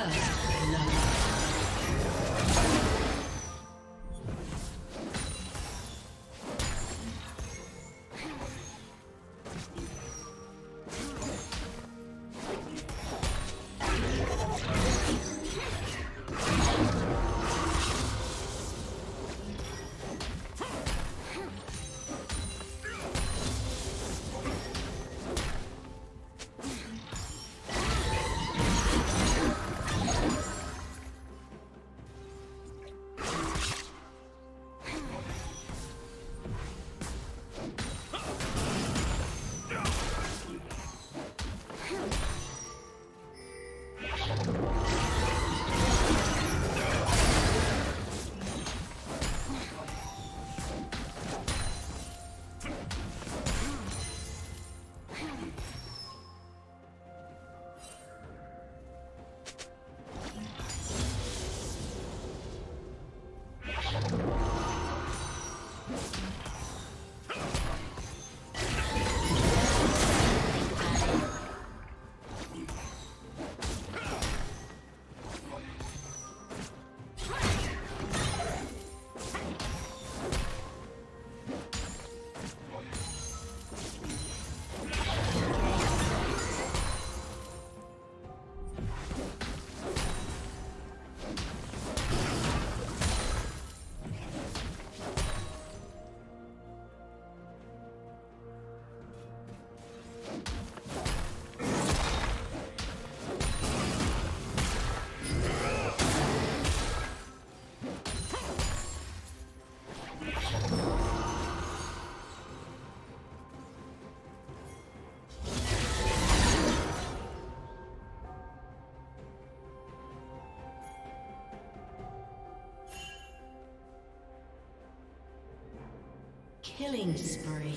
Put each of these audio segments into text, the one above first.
First Killing spree.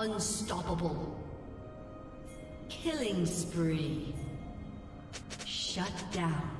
Unstoppable. Killing spree. Shut down.